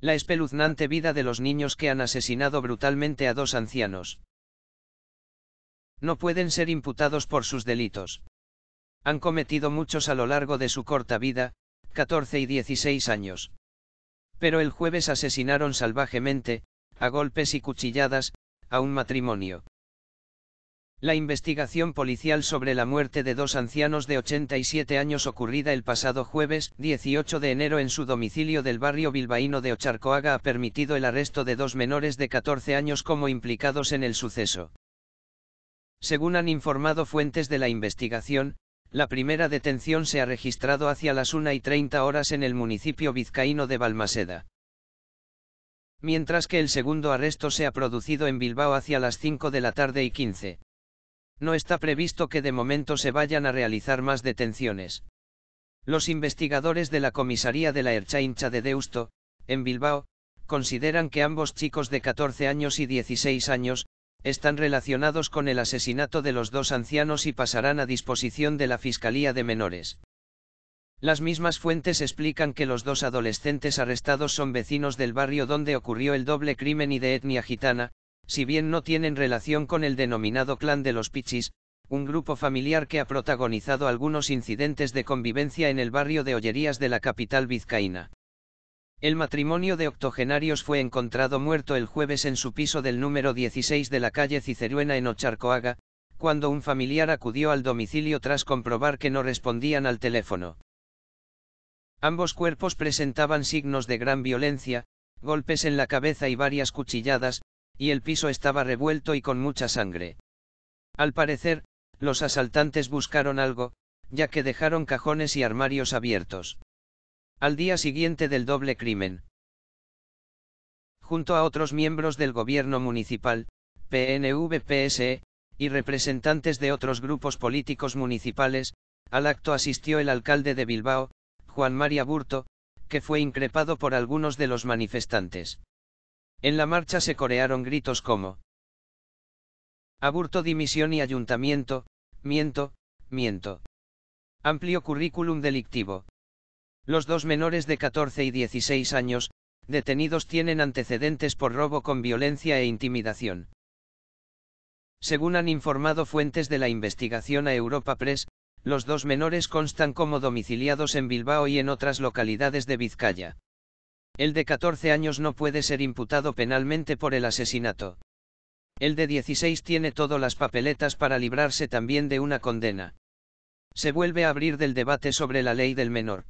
La espeluznante vida de los niños que han asesinado brutalmente a dos ancianos. No pueden ser imputados por sus delitos. Han cometido muchos a lo largo de su corta vida, 14 y 16 años. Pero el jueves asesinaron salvajemente, a golpes y cuchilladas, a un matrimonio. La investigación policial sobre la muerte de dos ancianos de 87 años ocurrida el pasado jueves 18 de enero en su domicilio del barrio bilbaíno de Ocharcoaga ha permitido el arresto de dos menores de 14 años como implicados en el suceso. Según han informado fuentes de la investigación, la primera detención se ha registrado hacia las 1 y 30 horas en el municipio vizcaíno de Balmaseda. Mientras que el segundo arresto se ha producido en Bilbao hacia las 5 de la tarde y 15. No está previsto que de momento se vayan a realizar más detenciones. Los investigadores de la comisaría de la Erchaincha de Deusto, en Bilbao, consideran que ambos chicos de 14 años y 16 años, están relacionados con el asesinato de los dos ancianos y pasarán a disposición de la Fiscalía de Menores. Las mismas fuentes explican que los dos adolescentes arrestados son vecinos del barrio donde ocurrió el doble crimen y de etnia gitana, si bien no tienen relación con el denominado clan de los Pichis, un grupo familiar que ha protagonizado algunos incidentes de convivencia en el barrio de Ollerías de la capital vizcaína. El matrimonio de octogenarios fue encontrado muerto el jueves en su piso del número 16 de la calle Ciceruena en Ocharcoaga, cuando un familiar acudió al domicilio tras comprobar que no respondían al teléfono. Ambos cuerpos presentaban signos de gran violencia, golpes en la cabeza y varias cuchilladas, y el piso estaba revuelto y con mucha sangre. Al parecer, los asaltantes buscaron algo, ya que dejaron cajones y armarios abiertos. Al día siguiente del doble crimen. Junto a otros miembros del gobierno municipal, PNV-PSE, y representantes de otros grupos políticos municipales, al acto asistió el alcalde de Bilbao, Juan María Burto, que fue increpado por algunos de los manifestantes. En la marcha se corearon gritos como Aburto dimisión y ayuntamiento, miento, miento. Amplio currículum delictivo. Los dos menores de 14 y 16 años, detenidos tienen antecedentes por robo con violencia e intimidación. Según han informado fuentes de la investigación a Europa Press, los dos menores constan como domiciliados en Bilbao y en otras localidades de Vizcaya. El de 14 años no puede ser imputado penalmente por el asesinato. El de 16 tiene todas las papeletas para librarse también de una condena. Se vuelve a abrir del debate sobre la ley del menor.